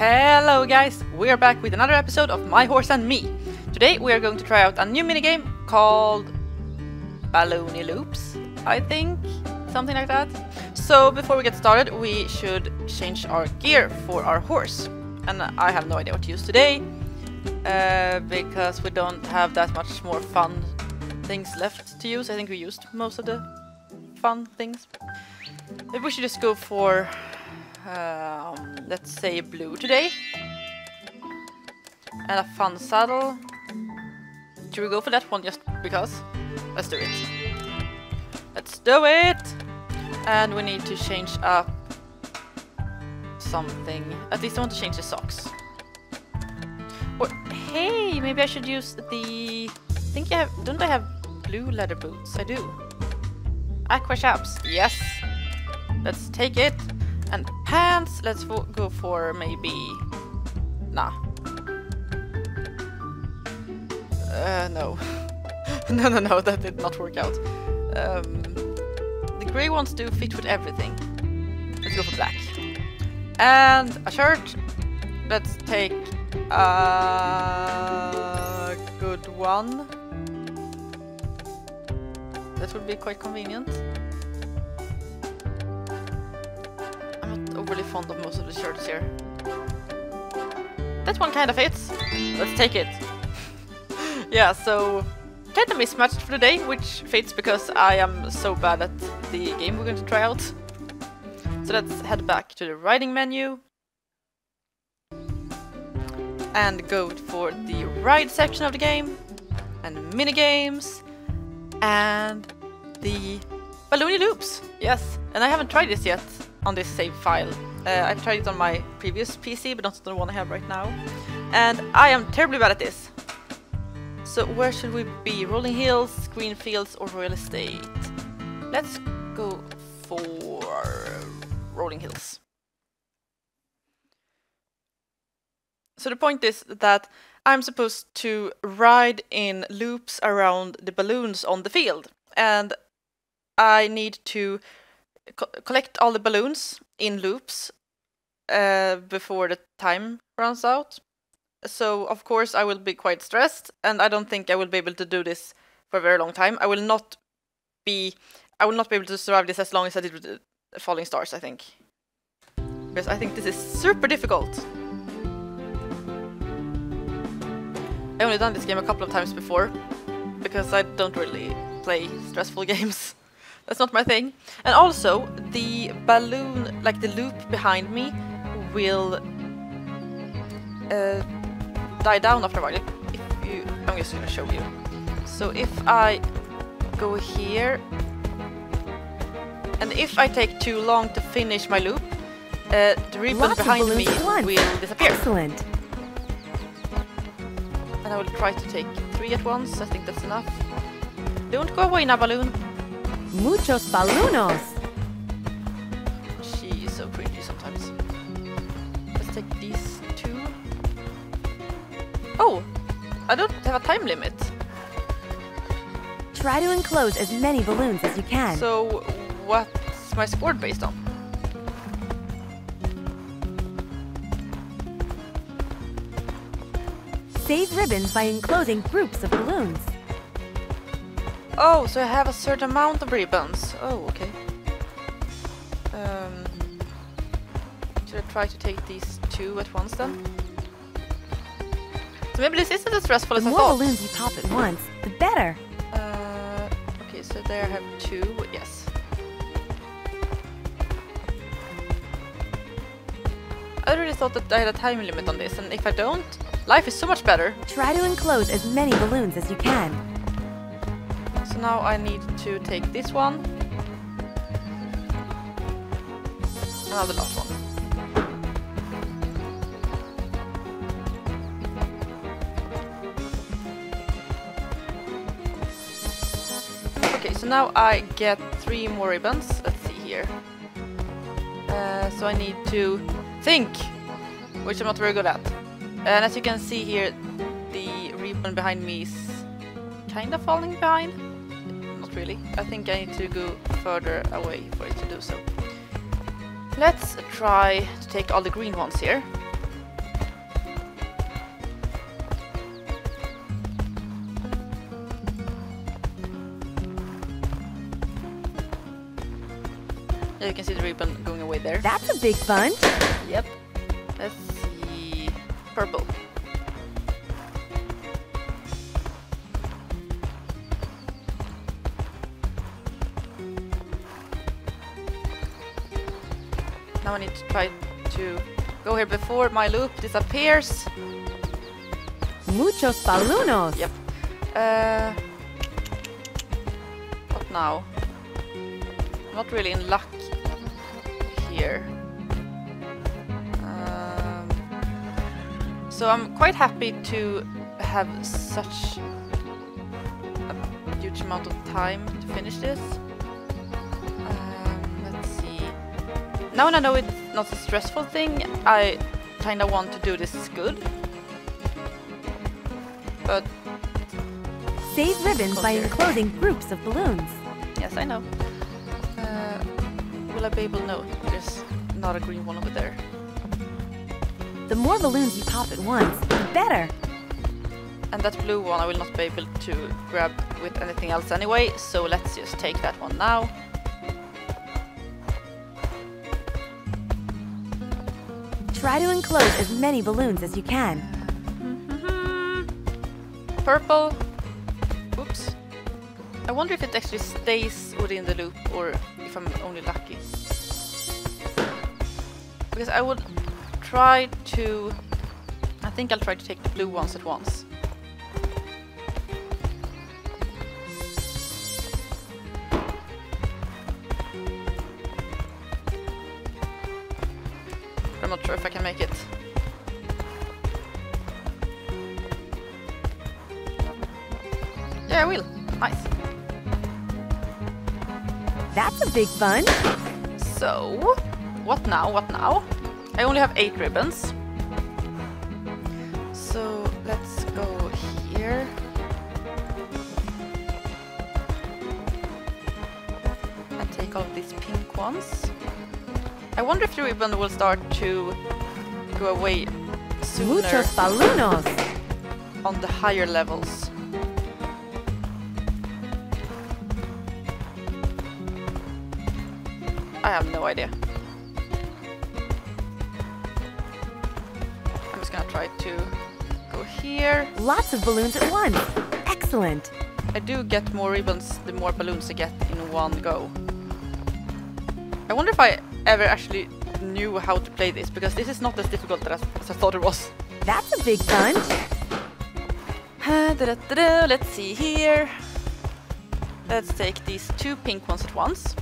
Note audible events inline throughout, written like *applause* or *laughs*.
Hello guys, we are back with another episode of My Horse and Me. Today we are going to try out a new minigame called Balloony Loops, I think, something like that. So before we get started we should change our gear for our horse. And I have no idea what to use today, uh, because we don't have that much more fun things left to use. I think we used most of the fun things. Maybe we should just go for um, let's say blue today. And a fun saddle. Should we go for that one just because? Let's do it. Let's do it! And we need to change up something. At least I want to change the socks. Or, hey, maybe I should use the... I think I have... Don't I have blue leather boots? I do. Aqua chaps. Yes! Let's take it. And pants, let's go for maybe... Nah. Uh, no. *laughs* no, no, no, that did not work out. Um, the grey ones do fit with everything. Let's go for black. And a shirt. Let's take a good one. That would be quite convenient. Overly fond of most of the shirts here. That one kind of fits. Let's take it. *laughs* yeah, so kind of mismatched for the day, which fits because I am so bad at the game we're going to try out. So let's head back to the riding menu and go for the ride section of the game and mini games and the balloony loops. Yes, and I haven't tried this yet on this save file. Uh, I've tried it on my previous PC, but not the one I have right now. And I am terribly bad at this. So where should we be? Rolling Hills, Green Fields, or Royal Estate? Let's go for Rolling Hills. So the point is that I'm supposed to ride in loops around the balloons on the field. And I need to co collect all the balloons in loops uh, before the time runs out. So of course I will be quite stressed, and I don't think I will be able to do this for a very long time. I will not be, I will not be able to survive this as long as I did with Falling Stars. I think, because I think this is super difficult. I only done this game a couple of times before, because I don't really play stressful *laughs* games. That's not my thing. And also, the balloon, like the loop behind me, will uh, die down after a while. If you, I'm just gonna show you. So if I go here, and if I take too long to finish my loop, uh, the ribbon behind me will disappear. Excellent. And I will try to take three at once. I think that's enough. Don't go away now, balloon. Muchos balloons. She is so pretty sometimes. Let's take these two. Oh! I don't have a time limit. Try to enclose as many balloons as you can. So, what's my score based on? Save ribbons by enclosing groups of balloons. Oh, so I have a certain amount of ribbons. Oh, okay. Um, should I try to take these two at once then? So maybe this isn't as stressful the as I thought. thought. The more balloons you pop at once, the better. Uh, okay, so there I have two. Yes. I really thought that I had a time limit on this, and if I don't, life is so much better. Try to enclose as many balloons as you can now I need to take this one. Now the last one. Okay, so now I get three more ribbons. Let's see here. Uh, so I need to think, which I'm not very good at. And as you can see here, the ribbon behind me is kind of falling behind not really. I think I need to go further away for it to do so. Let's try to take all the green ones here. Yeah, you can see the ribbon going away there. That's a big bunch. Yep. Let's see... Purple. Need to try to go here before my loop disappears. Muchos balunos. Yep. Uh, what now? Not really in luck here. Um, so I'm quite happy to have such a huge amount of time to finish this. Now when I know it's not a stressful thing, I kind of want to do this good. But Save ribbons by enclosing groups of balloons. Yes, I know. Uh, will I be able? No, there's not a green one over there. The more balloons you pop at once, the better. And that blue one I will not be able to grab with anything else anyway, so let's just take that one now. Try to enclose as many balloons as you can. Purple. Oops. I wonder if it actually stays within the loop or if I'm only lucky. Because I would try to... I think I'll try to take the blue ones at once. I'm not sure if I can make it. Yeah, I will. Nice. That's a big bun. So, what now? What now? I only have eight ribbons. Wonder if the ribbon will start to go away sooner Muchos balunos. on the higher levels. I have no idea. I'm just gonna try to go here. Lots of balloons at once. Excellent. I do get more ribbons the more balloons I get in one go. I wonder if I ever actually knew how to play this because this is not as difficult as, as I thought it was. That's a big bunch. Uh, *sighs* da-da-da-da, Let's see here. Let's take these two pink ones at once.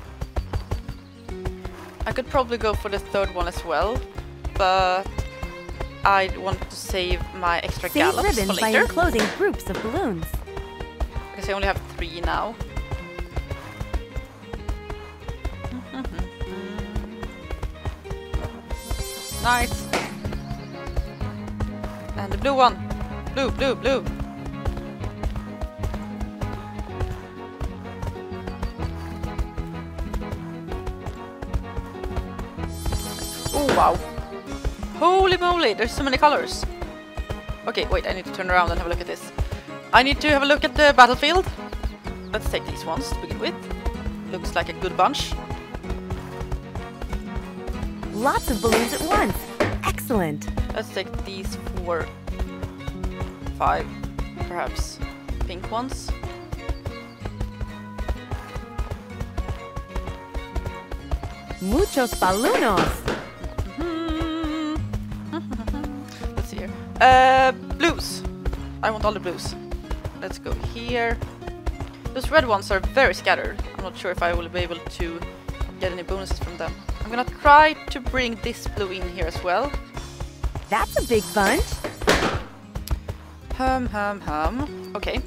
I could probably go for the third one as well, but I want to save my extra Save gallops for ribbons by enclosing groups of balloons. because I only have three now. Nice. And the blue one. Blue, blue, blue. Oh wow. Holy moly, there's so many colors. Okay, wait, I need to turn around and have a look at this. I need to have a look at the battlefield. Let's take these ones to begin with. Looks like a good bunch. Lots of balloons at once. Excellent. Let's take these four, five, perhaps pink ones. Muchos balunos. Hmm. *laughs* Let's see here. Uh, blues. I want all the blues. Let's go here. Those red ones are very scattered. I'm not sure if I will be able to get any bonuses from them. I'm gonna try to bring this blue in here as well. That's a big bunch. Hum, hum, hum. Okay.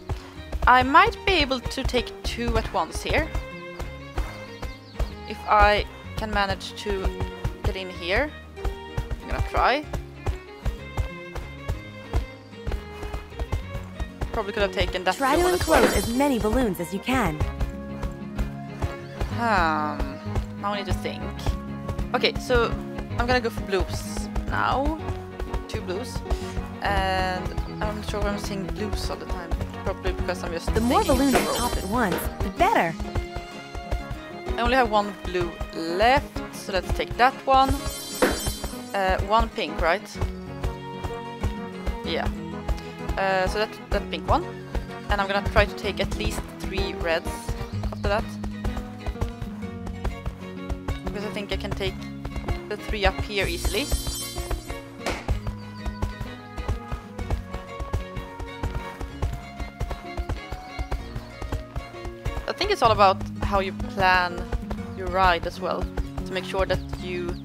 I might be able to take two at once here. If I can manage to get in here. I'm gonna try. Probably could have taken that Try to one as well. enclose as many balloons as you can. Um, now I need to think. Okay, so I'm gonna go for blues now. Blues. And I'm not sure I'm saying blues all the time. Probably because I'm just The more balloons you pop at once, the better. I only have one blue left, so let's take that one. Uh, one pink, right? Yeah. Uh, so that that pink one, and I'm gonna try to take at least three reds after that, because I think I can take the three up here easily. Think it's all about how you plan your ride as well, to make sure that you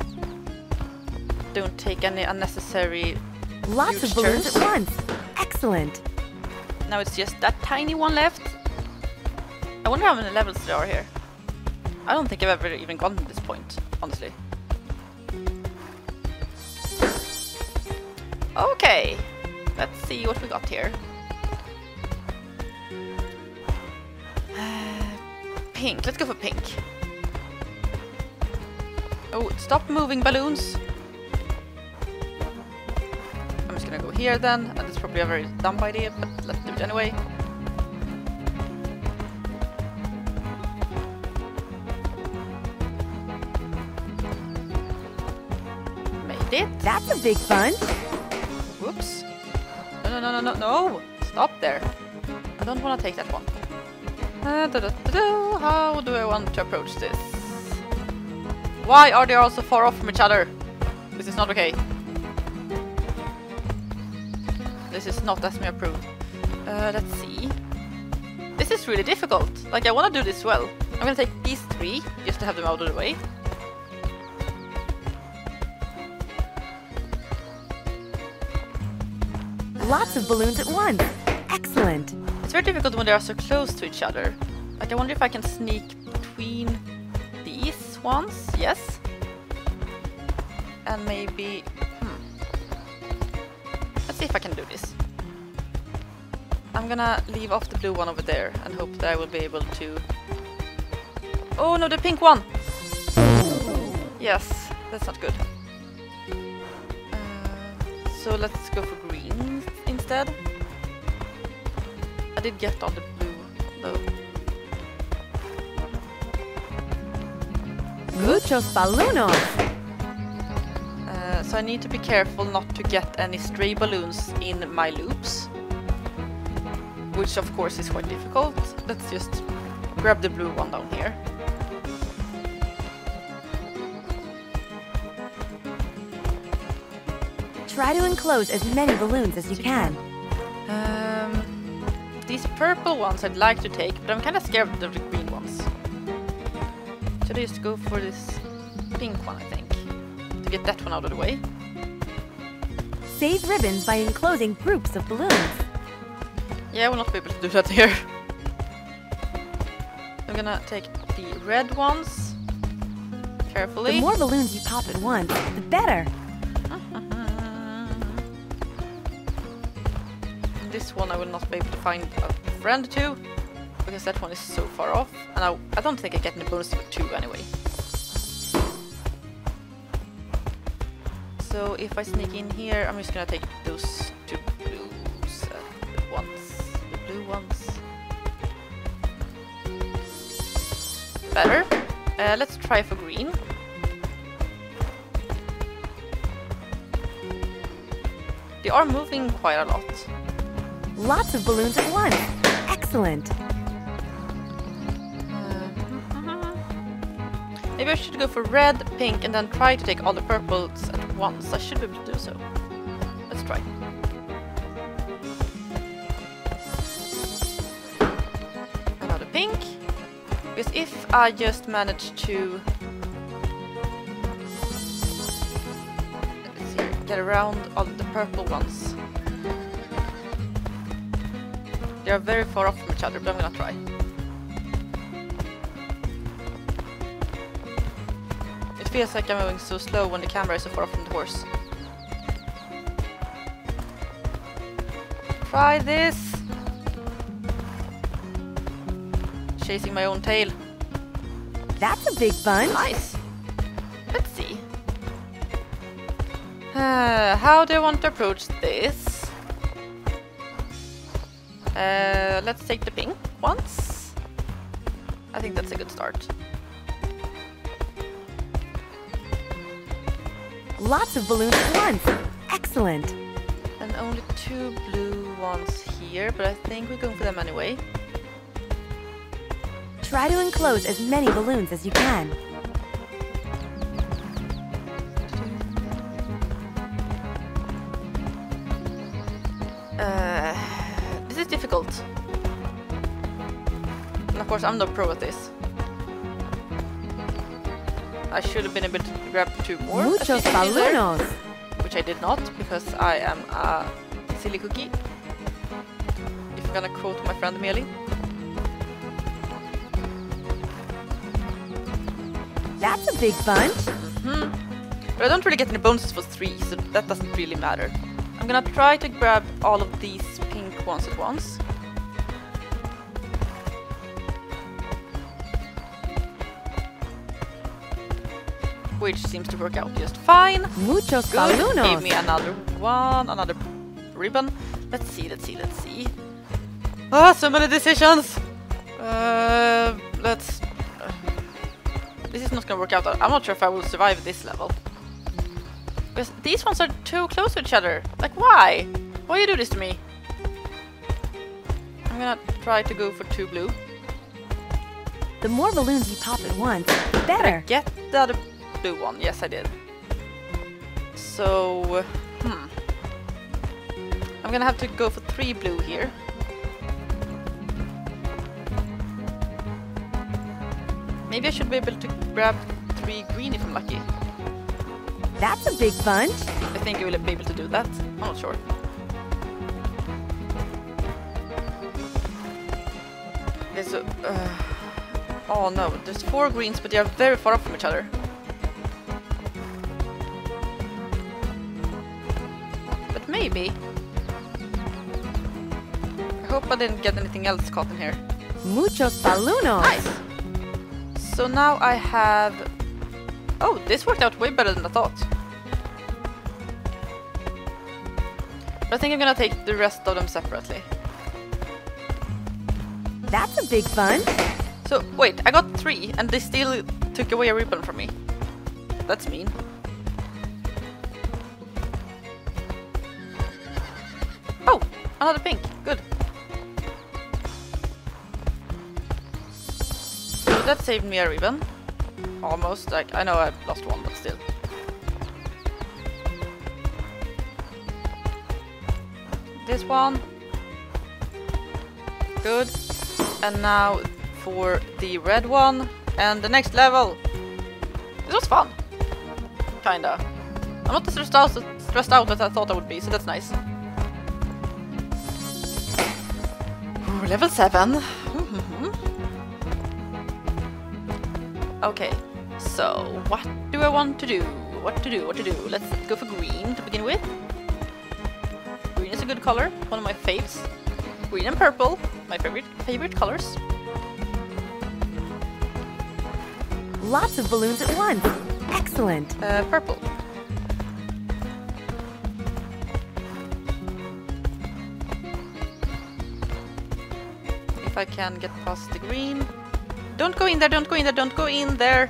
don't take any unnecessary Lots of balloons turns. at once. Excellent. Now it's just that tiny one left. I wonder how many levels there are here. I don't think I've ever even gotten to this point, honestly. Okay, let's see what we got here. Pink, let's go for pink. Oh, stop moving balloons. I'm just gonna go here then, uh, and it's probably a very dumb idea, but let's do it anyway. Made it. That's a big bunch. Whoops. No, no, no, no, no, no! Stop there. I don't want to take that one. Uh, da, da, da. How do I want to approach this? Why are they all so far off from each other? This is not okay. This is not Esme approved. Uh, let's see. This is really difficult. Like, I want to do this well. I'm gonna take these three, just to have them out of the way. Lots of balloons at once. Excellent. It's very difficult when they are so close to each other. Like, I wonder if I can sneak between these ones. Yes. And maybe... Hmm. Let's see if I can do this. I'm gonna leave off the blue one over there and hope that I will be able to... Oh no, the pink one! Yes, that's not good. Uh, so let's go for green instead. I did get all the blue though. Muchos balloons. Uh, so I need to be careful not to get any stray balloons in my loops. Which of course is quite difficult. Let's just grab the blue one down here. Try to enclose as many balloons as you can. These purple ones I'd like to take, but I'm kind of scared of the green ones. Should I just go for this pink one, I think? To get that one out of the way. Save ribbons by enclosing groups of balloons. Yeah, I will not be able to do that here. I'm gonna take the red ones carefully. The more balloons you pop at once, the better. This one I will not be able to find a friend to because that one is so far off and I, I don't think I get any bonus for two anyway. So if I sneak in here I'm just gonna take those two blues uh, ones, the blue ones. Better. Uh, let's try for green. They are moving quite a lot. Lots of balloons at once. Excellent. Uh, maybe I should go for red, pink, and then try to take all the purples at once. I should be able to do so. Let's try. Another pink. Because if I just manage to... Let's see, get around all the purple ones. They are very far off from each other, but I'm gonna try. It feels like I'm moving so slow when the camera is so far off from the horse. Try this! Chasing my own tail. That's a big bunch. Nice! Let's see. Uh, how do I want to approach this? Uh, let's take the pink once. I think that's a good start. Lots of balloons at once. Excellent. And only two blue ones here, but I think we're going for them anyway. Try to enclose as many balloons as you can. Difficult. And of course, I'm no pro at this. I should have been able to grab two more. Muchos you can see there, balloons. Which I did not, because I am a silly cookie. If I'm gonna quote my friend Meli. That's a big bunch. Hmm. But I don't really get any bonuses for three, so that doesn't really matter. I'm gonna try to grab all of these ones at once. Which seems to work out just fine. Muchos Good. Give me another one, another ribbon. Let's see, let's see, let's see. Ah, so many decisions! Uh, let's... uh, this is not gonna work out. I'm not sure if I will survive this level. Because these ones are too close to each other. Like, why? Why you do this to me? I'm gonna try to go for two blue. The more balloons you pop at once, the better. get the other blue one? Yes, I did. So, hmm. I'm gonna have to go for three blue here. Maybe I should be able to grab three green if I'm lucky. That's a big bunch. I think I will be able to do that. I'm not sure. Uh, oh no, there's four greens, but they are very far off from each other. But maybe. I hope I didn't get anything else caught in here. Muchos balloons. Nice! So now I have... Oh, this worked out way better than I thought. But I think I'm gonna take the rest of them separately. That's a big bunch. So, wait, I got three, and they still took away a ribbon from me. That's mean. Oh, another pink. Good. So that saved me a ribbon. Almost. Like, I know I lost one, but still. This one. Good. And now for the red one and the next level. This was fun. Kinda. I'm not as stressed out, stressed out as I thought I would be, so that's nice. Ooh, level 7. Mhm. okay, so what do I want to do? What to do? What to do? Let's go for green to begin with. Green is a good color, one of my faves. Green and purple, my favorite favorite colors. Lots of balloons at once. Excellent. Uh, purple. If I can get past the green. Don't go in there, don't go in there, don't go in there.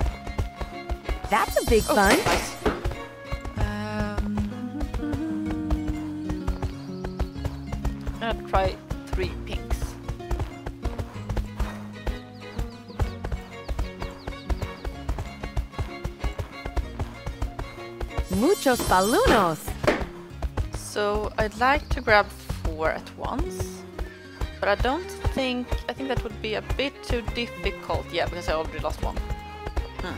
That's a big Oh, bunch. nice. Um, I'm gonna try Muchos. So I'd like to grab four at once, but I don't think I think that would be a bit too difficult. Yeah, because I already lost one. Hmm.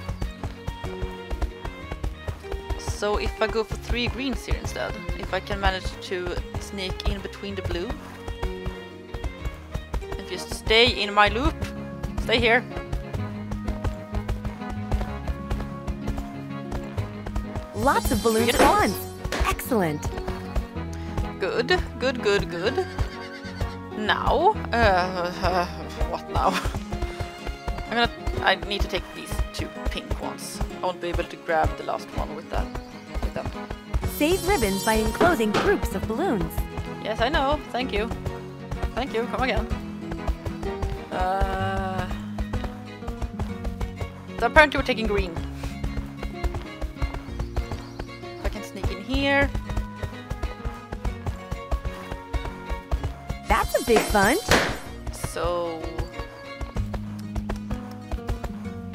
So if I go for three greens here instead, if I can manage to sneak in between the blue, and just stay in my loop, stay here. Lots of balloons at once. Excellent. Good, good, good, good. Now, uh, uh, what now? I'm gonna. I need to take these two pink ones. I won't be able to grab the last one with that. With them. Save ribbons by enclosing groups of balloons. Yes, I know. Thank you. Thank you. Come again. Uh, so apparently we're taking green. Here. That's a big bunch. So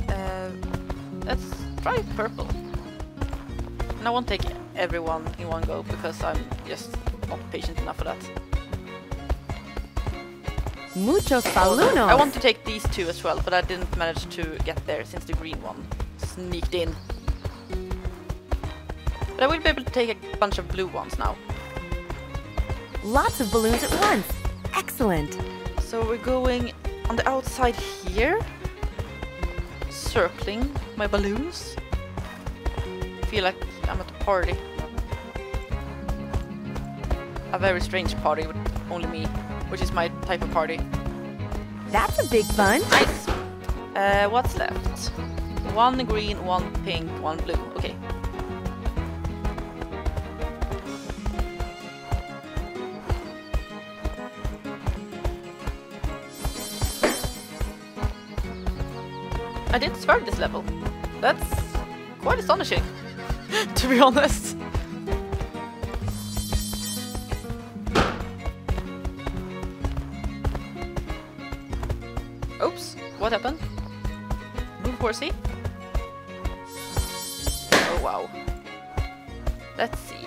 uh, let's try purple. And I won't take everyone in one go because I'm just not patient enough for that. Muchos balloons. I want to take these two as well, but I didn't manage to get there since the green one sneaked in. But I will be able to take bunch of blue ones now. Lots of balloons at once. Excellent. So we're going on the outside here, circling my balloons. feel like I'm at a party. A very strange party with only me, which is my type of party. That's a big bunch. Nice! Uh, what's left? One green, one pink, one blue. Okay. I did survive this level. That's quite astonishing, *laughs* to be honest. Oops, what happened? Move horsey. Oh wow. Let's see.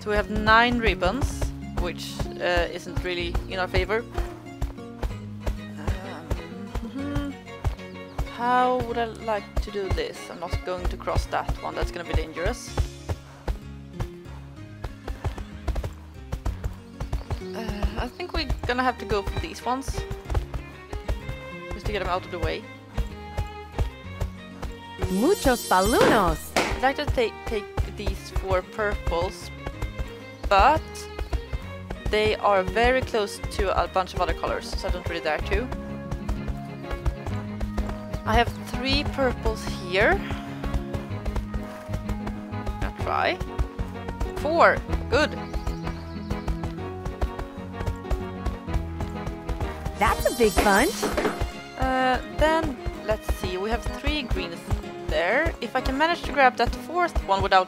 So we have nine ribbons, which uh, isn't really in our favor. Would I like to do this? I'm not going to cross that one, that's gonna be dangerous. Uh, I think we're gonna have to go for these ones. Just to get them out of the way. Muchos balloons. I'd like to take take these four purples, but they are very close to a bunch of other colors, so I don't really dare to. I have three purples here. I'll try. Four! Good! That's a big bunch. Uh, then, let's see, we have three greens there. If I can manage to grab that fourth one without,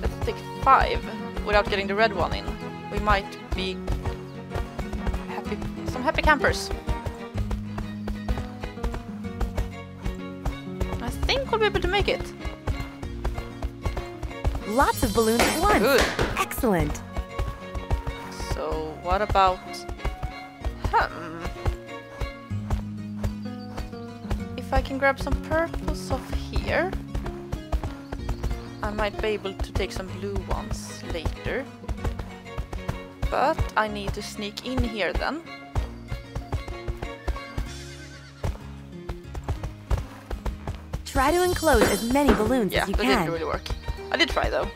let's take five, without getting the red one in, we might be happy, some happy campers. Be able to make it. Lots of balloons at once. Good. Excellent. So, what about... Hmm. If I can grab some purples off here, I might be able to take some blue ones later. But I need to sneak in here then. Try to enclose as many balloons Yeah, as you that didn't really work. I did try though.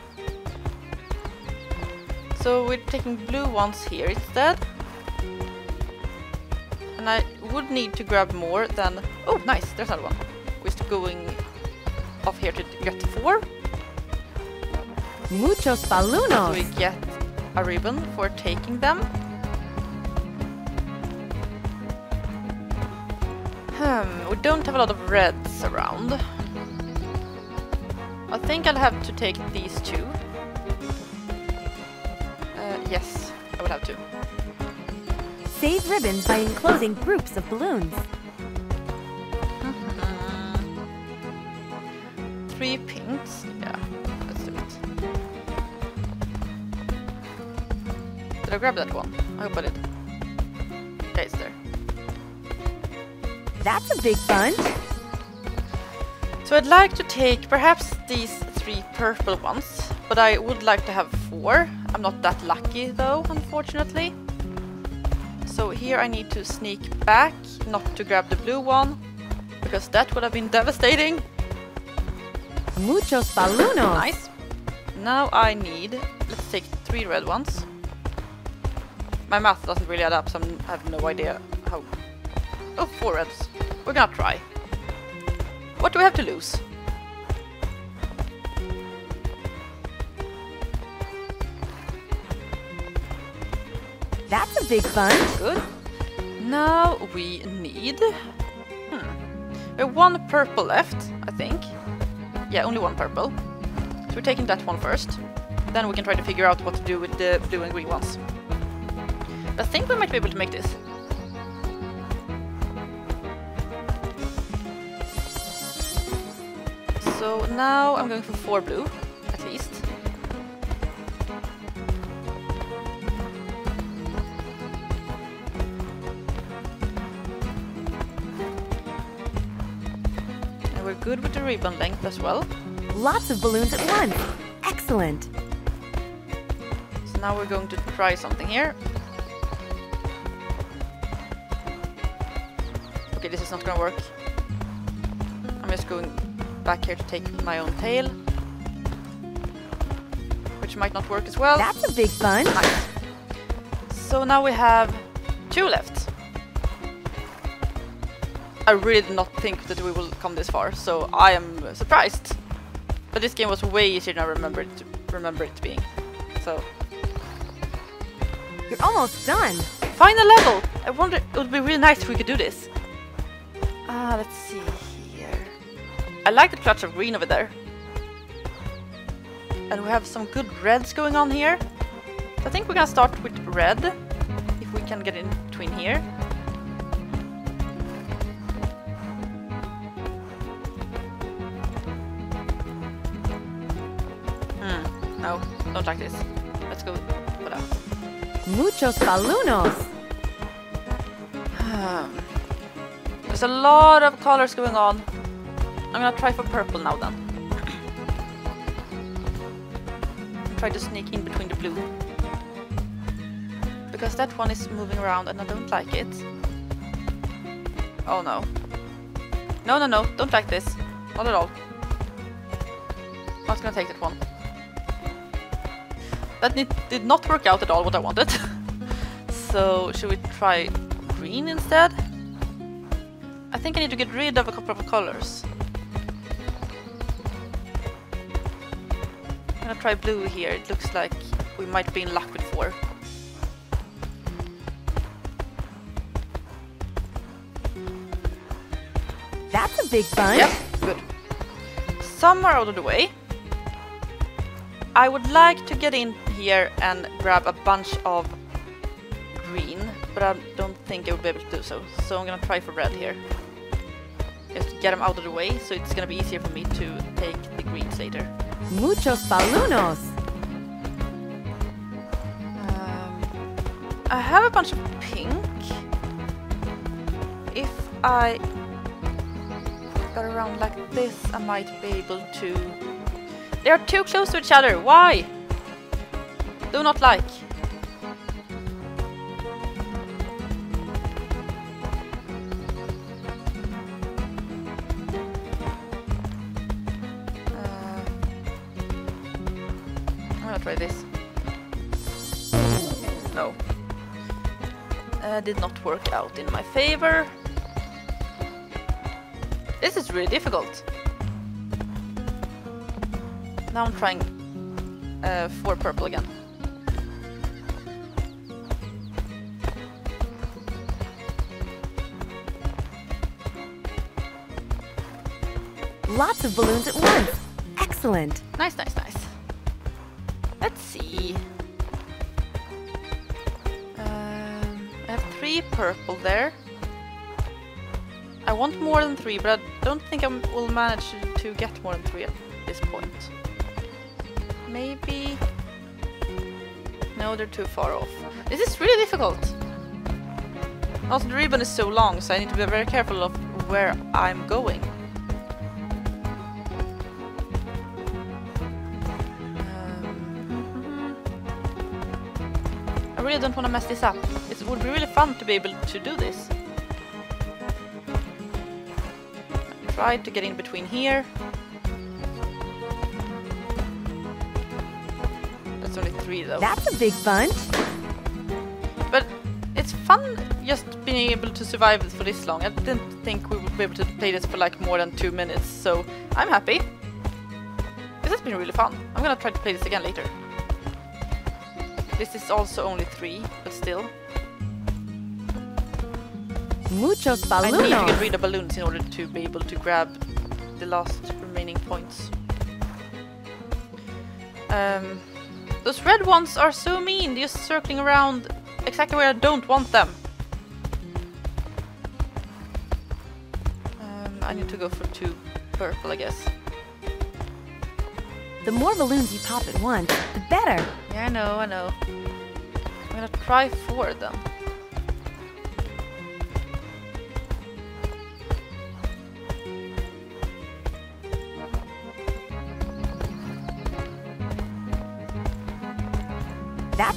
So we're taking blue ones here instead. And I would need to grab more than... Oh, nice, there's another one. We're going off here to get four. Muchos So we get a ribbon for taking them. Hmm, we don't have a lot of reds around. I think I'll have to take these two. Uh, yes, I would have to. Save ribbons by enclosing groups of balloons. *laughs* Three pinks. Yeah, let's do it. Did I grab that one? I hope I did. Yeah, it's there. That's a big bunch. So I'd like to take perhaps these three purple ones, but I would like to have four. I'm not that lucky though, unfortunately. So here I need to sneak back, not to grab the blue one, because that would have been devastating. Muchos balloons. Nice. Now I need, let's take three red ones. My math doesn't really add up, so I have no idea how... Oh, four reds. We're gonna try. What do we have to lose? That's a big bunch. Good. Now we need... Hmm. We have one purple left, I think. Yeah, only one purple. So we're taking that one first. Then we can try to figure out what to do with the blue and green ones. I think we might be able to make this. So now I'm going for four blue, at least. And we're good with the ribbon length as well. Lots of balloons at once. Excellent. So now we're going to try something here. Okay, this is not gonna work. I'm just going back here to take my own tail. Which might not work as well. That's a big bunch. Nice. So now we have two left. I really did not think that we will come this far, so I am surprised. But this game was way easier than I remember it to remember it being. So You're almost done. final level. I wonder it would be really nice if we could do this. Ah, let's see. I like the clutch of green over there. And we have some good reds going on here. I think we're gonna start with red. If we can get in between here. Hmm, no, don't like this. Let's go for that. Muchos balloons. Um, *sighs* There's a lot of colors going on. I'm gonna try for purple now then. try to sneak in between the blue. Because that one is moving around and I don't like it. Oh no. No, no, no, don't like this. Not at all. Not gonna take that one. That did, did not work out at all what I wanted. *laughs* so, should we try green instead? I think I need to get rid of a couple of colors. Gonna try blue here. It looks like we might be in luck with four. That's a big bunch. Yep, good. Some are out of the way. I would like to get in here and grab a bunch of green, but I don't think I will be able to do so. So I'm gonna try for red here. Just get them out of the way, so it's gonna be easier for me to take the greens later. Muchos balloons. Um, I have a bunch of pink. If I got around like this, I might be able to... They are too close to each other. Why? Do not like. Did not work out in my favor. This is really difficult. Now I'm trying uh, for purple again. Lots of balloons at once. Excellent. Nice, nice, nice. Let's see. Three purple there. I want more than three, but I don't think I will manage to get more than three at this point. Maybe... No, they're too far off. This is really difficult. Also, the ribbon is so long, so I need to be very careful of where I'm going. Um, I really don't want to mess this up. It would be really fun to be able to do this. Try to get in between here. That's only three though. That's a big bunch. But it's fun just being able to survive for this long. I didn't think we would be able to play this for like more than two minutes, so I'm happy. This has been really fun. I'm gonna try to play this again later. This is also only three, but still. Muchos I need to get rid of balloons in order to be able to grab the last remaining points. Um, those red ones are so mean, they're just circling around exactly where I don't want them. Um, I need to go for two purple, I guess. The more balloons you pop at once, the better. Yeah, I know, I know. I'm gonna try four of them.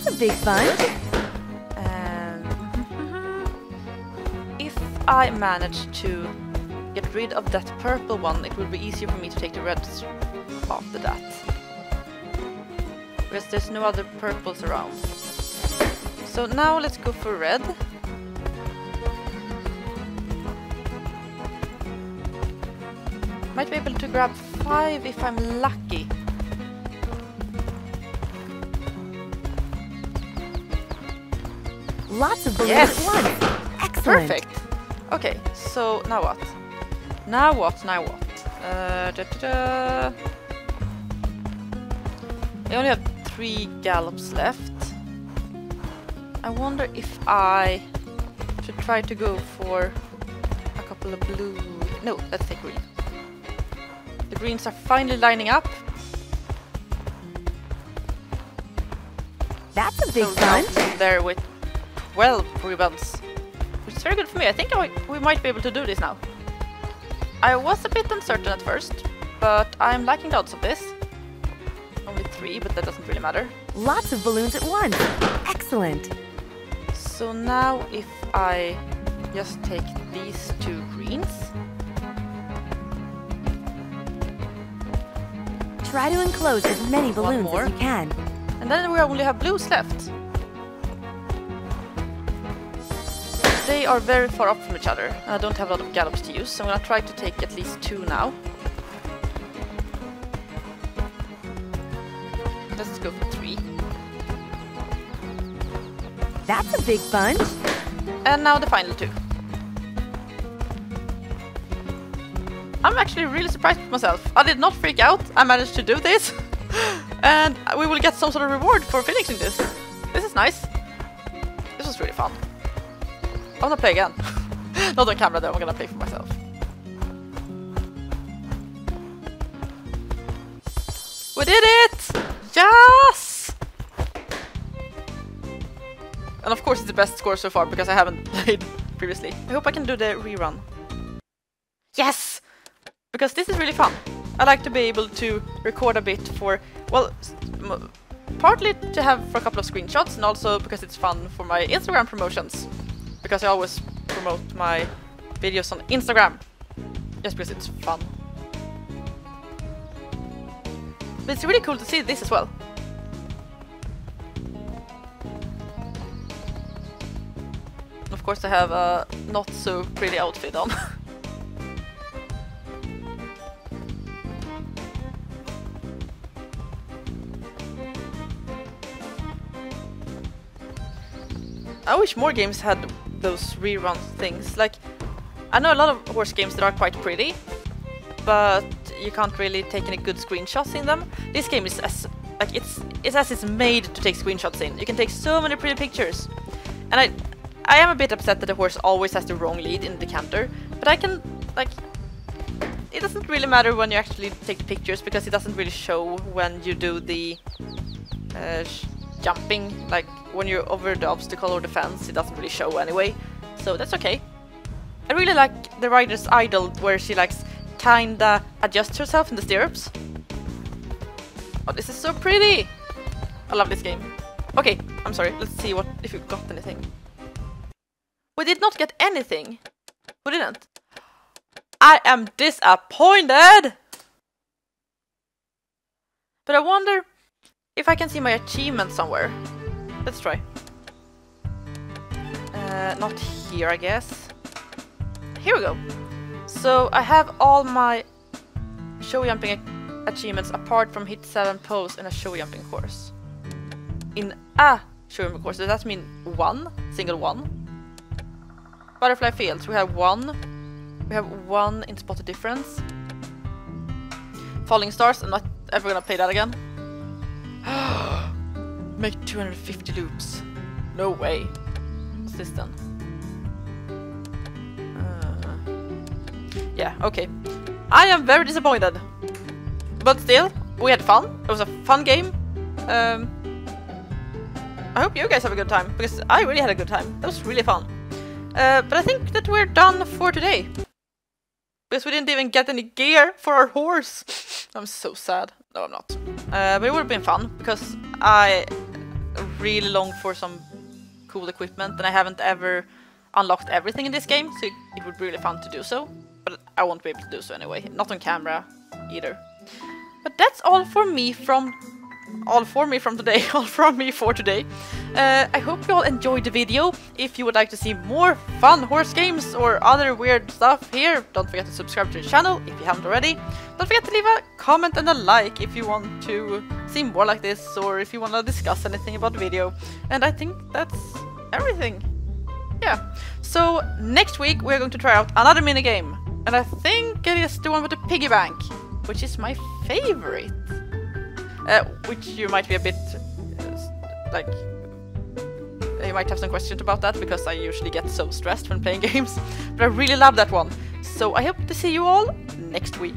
A big bunch. Um, if I manage to get rid of that purple one, it will be easier for me to take the reds after that. Because there's no other purples around. So now let's go for red. Might be able to grab five if I'm lucky. Lots of balloons Yes. at once. Excellent. Perfect. Okay, so now what? Now what? Now what? Uh, da, da, da. I only have three gallops left. I wonder if I should try to go for a couple of blue. No, let's take green. The greens are finally lining up. That's a big So bunch. There with 12 ribbons. Which is very good for me. I think I, we might be able to do this now. I was a bit uncertain at first, but I'm liking the odds of this. Only three, but that doesn't really matter. Lots of balloons at once. Excellent. So now if I just take these two greens, Try to enclose as many balloons more. as you can. and then we only have blues left. They are very far up from each other, and I don't have a lot of gallops to use, so I'm gonna try to take at least two now. Let's go for three. That's a big bunch. And now the final two. I'm actually really surprised with myself. I did not freak out. I managed to do this. *laughs* and we will get some sort of reward for finishing this. This is nice. This was really fun. I wanna play again. not on camera though, I'm gonna play for myself. We did it! Yes! And of course it's the best score so far because I haven't *laughs* played previously. I hope I can do the rerun. Yes! Because this is really fun. I like to be able to record a bit for, well, partly to have for a couple of screenshots and also because it's fun for my Instagram promotions. Because I always promote my videos on Instagram. Just because it's fun. But it's really cool to see this as well. Of course I have a not so pretty outfit on. *laughs* I wish more games had those rerun things. Like, I know a lot of horse games that are quite pretty, but you can't really take any good screenshots in them. This game is as like it's it's as it's made to take screenshots in. You can take so many pretty pictures, and I I am a bit upset that the horse always has the wrong lead in the canter, but I can like. It doesn't really matter when you actually take the pictures because it doesn't really show when you do the uh, jumping, like when you're over the obstacle or the fence, it doesn't really show anyway, so that's okay. I really like the rider's idle where she likes kinda adjusts herself in the stirrups. Oh, this is so pretty! I love this game. Okay, I'm sorry, let's see what if we got anything. We did not get anything. We didn't. I am disappointed! But I wonder if I can see my achievement somewhere. Let's try. Uh, not here, I guess. Here we go. So I have all my show jumping achievements apart from hit 7 pose in a show jumping course. In a show jumping course, does that mean one? Single one? Butterfly fields, we have one. We have one in spotted difference. Falling Stars. I'm not ever gonna play that again. *gasps* Make 250 loops. No way. System. Uh, yeah, okay. I am very disappointed. But still, we had fun. It was a fun game. Um, I hope you guys have a good time, because I really had a good time. That was really fun. Uh, but I think that we're done for today. Because we didn't even get any gear for our horse. *laughs* I'm so sad. No, I'm not. Uh, but it would have been fun, because I really long for some cool equipment, and I haven't ever unlocked everything in this game, so it would be really fun to do so. But I won't be able to do so anyway, not on camera either. But that's all for me from all for me from today, *laughs* all from me for today. Uh, I hope you all enjoyed the video. If you would like to see more fun horse games or other weird stuff here, don't forget to subscribe to the channel if you haven't already. Don't forget to leave a comment and a like if you want to see more like this or if you want to discuss anything about the video. And I think that's everything. Yeah. So next week we're going to try out another minigame. And I think it is the one with the piggy bank, which is my favorite. Uh, which you might be a bit uh, like you might have some questions about that because I usually get so stressed when playing *laughs* games but I really love that one. So I hope to see you all next week